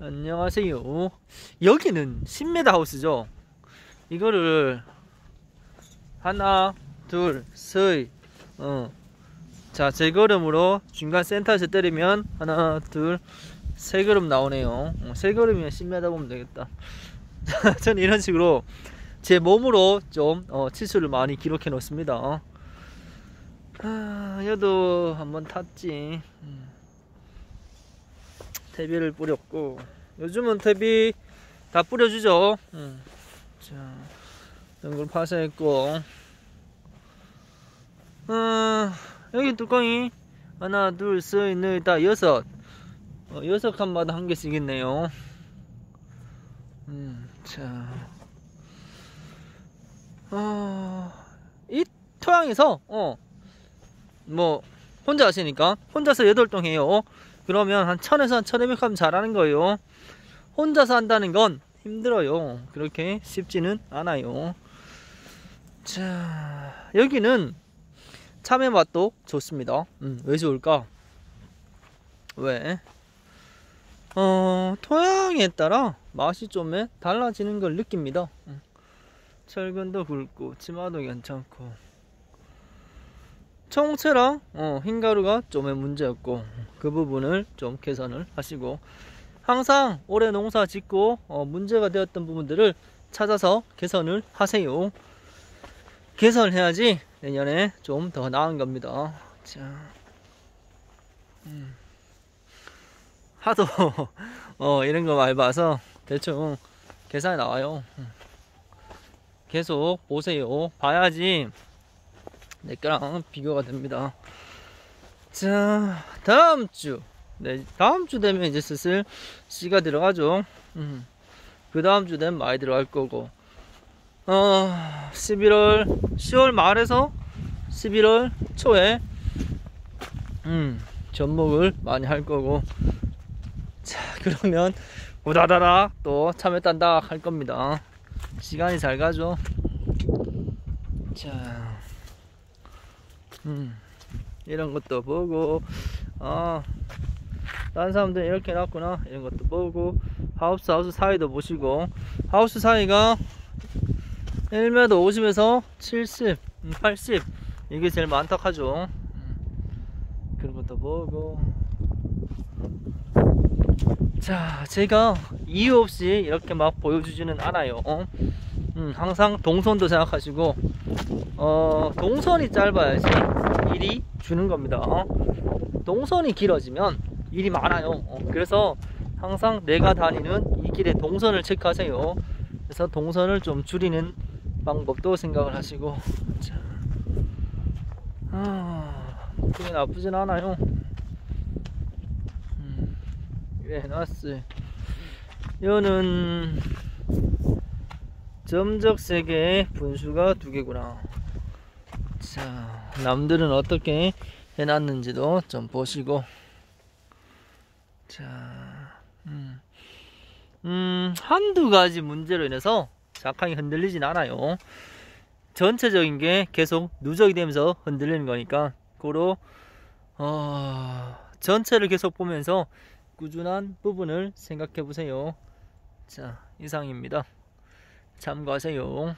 안녕하세요. 여기는 10m 하우스죠. 이거를 하나, 둘, 셋, 어. 자, 제 걸음으로 중간 센터에서 때리면 하나, 둘, 세 걸음 나오네요. 어, 세 걸음이면 10m 보면 되겠다. 저는 이런 식으로 제 몸으로 좀 어, 치수를 많이 기록해 놓습니다. 아, 얘도 한번 탔지. 음. 퇴비를 뿌렸고 요즘은 퇴비 다 뿌려주죠. 음. 자, 연골 파쇄했고 어, 여기 뚜껑이 하나, 둘, 셋, 넷, 다 여섯. 어, 여섯 칸마다 한 개씩 있네요. 음, 자, 어, 이 토양에서 어, 뭐 혼자 하시니까 혼자서 여덟 동 해요. 그러면 한 천에서 한 천오백 하면 잘하는 거예요. 혼자서 한다는 건 힘들어요. 그렇게 쉽지는 않아요. 자, 여기는 참외 맛도 좋습니다. 음, 왜 좋을까? 왜? 어, 토양에 따라 맛이 좀 달라지는 걸 느낍니다. 음. 철근도 굵고 치마도 괜찮고 청채랑 어, 흰가루가 좀의 문제였고 그 부분을 좀 개선을 하시고 항상 올해 농사 짓고 어, 문제가 되었던 부분들을 찾아서 개선을 하세요. 개선해야지 내년에 좀 더 나은 겁니다. 자, 음. 하도 어, 이런 거 많이 봐서 대충 계산이 나와요. 음. 계속 보세요. 봐야지 내 거랑 비교가 됩니다. 자, 다음 주. 네, 다음 주 되면 이제 슬슬 씨가 들어가죠. 음. 그 다음 주 되면 많이 들어갈 거고. 어, 11월, 10월 말에서 11월 초에, 음, 접목을 많이 할 거고. 자, 그러면, 우다다라 또 참외 딴다 할 겁니다. 시간이 잘 가죠. 자, 음, 이런 것도 보고, 아, 다른 사람들은 이렇게 놨구나. 이런 것도 보고, 하우스 하우스 사이도 보시고, 하우스 사이가 1m 50에서 70, 80, 이게 제일 많다 하죠. 음, 그런 것도 보고. 자, 제가 이유 없이 이렇게 막 보여주지는 않아요. 어? 음, 항상 동선도 생각하시고, 어, 동선이 짧아야지 일이 주는 겁니다. 어? 동선이 길어지면 일이 많아요. 어, 그래서 항상 내가 다니는 이 길의 동선을 체크하세요. 그래서 동선을 좀 줄이는 방법도 생각을 하시고, 자, 아, 그게 나쁘진 않아요. 음, 예, 나스. 이거는 점적 세개의 분수가 두 개구나. 자, 남들은 어떻게 해놨는지도 좀 보시고. 자, 음, 음, 한두 가지 문제로 인해서 작황이 흔들리진 않아요. 전체적인 게 계속 누적이 되면서 흔들리는 거니까, 고로, 어, 전체를 계속 보면서 꾸준한 부분을 생각해 보세요. 자, 이상입니다. 참고하세요.